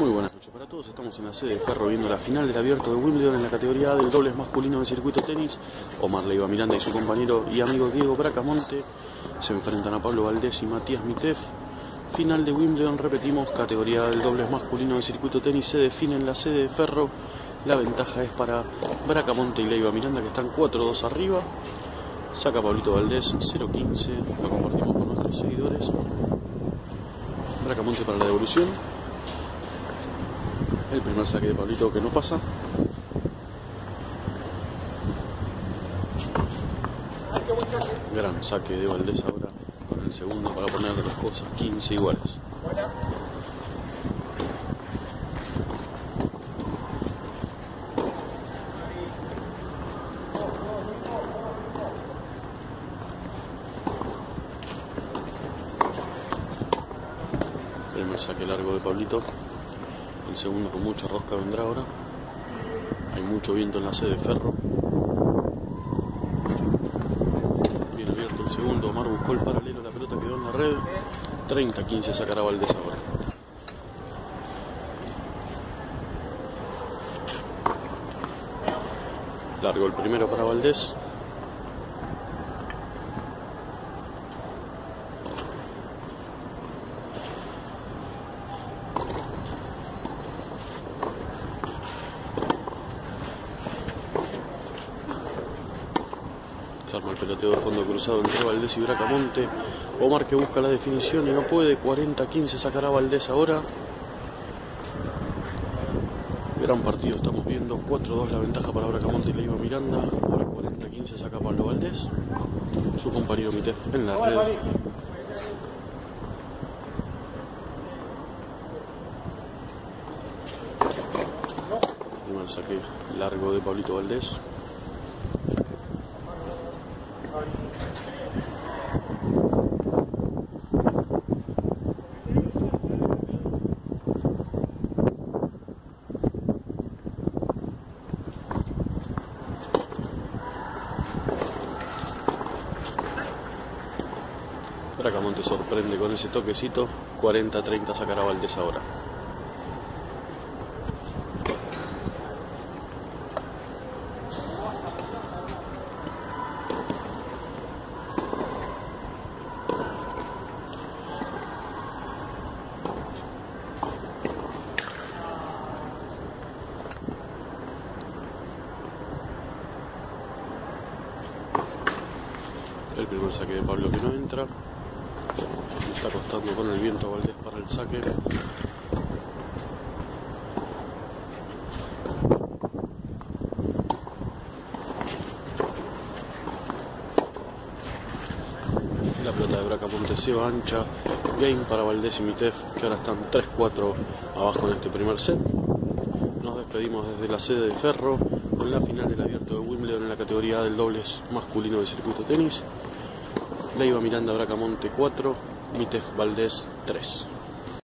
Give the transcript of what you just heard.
Muy buenas noches para todos, estamos en la sede de Ferro viendo la final del abierto de Wimbledon en la categoría del dobles masculino del circuito tenis. Omar Leiva Miranda y su compañero y amigo Diego Bracamonte se enfrentan a Pablo Valdés y Matías Mitef. Final de Wimbledon, repetimos, categoría del dobles masculino del circuito tenis se define en la sede de Ferro. La ventaja es para Bracamonte y Leiva Miranda que están 4-2 arriba. Saca Pablito Valdés 0-15, lo compartimos con nuestros seguidores. Bracamonte para la devolución. El primer saque de Pablito que no pasa. Gran saque de Valdés ahora con el segundo para poner las cosas 15 iguales. Primer saque largo de Pablito. El segundo con mucha rosca vendrá ahora. Hay mucho viento en la sede de Ferro. Bien abierto el segundo. Omar buscó el paralelo. La pelota quedó en la red. 30-15 sacará Valdés ahora. Largo el primero para Valdés. Se arma el peloteo de fondo cruzado entre Valdés y Bracamonte. Omar que busca la definición y no puede. 40-15 sacará Valdés ahora. Gran partido estamos viendo. 4-2 la ventaja para Bracamonte y Leiva Miranda. Ahora 40-15 saca Pablo Valdés. Su compañero Mitef en la red. Saque largo de Pablito Valdés. Bracamonte sorprende con ese toquecito. 40-30 sacará Valdés ahora. El primer saque de Pablo que no entra. Está costando con el viento Valdés para el saque. La pelota de Bracamonte se va ancha. Game para Valdés y Mitef, que ahora están 3-4 abajo en este primer set. Nos despedimos desde la sede de Ferro con la final del abierto de Wimbledon en la categoría del dobles masculino del circuito tenis. Leiva Miranda Bracamonte 4, Mitef Valdés 3.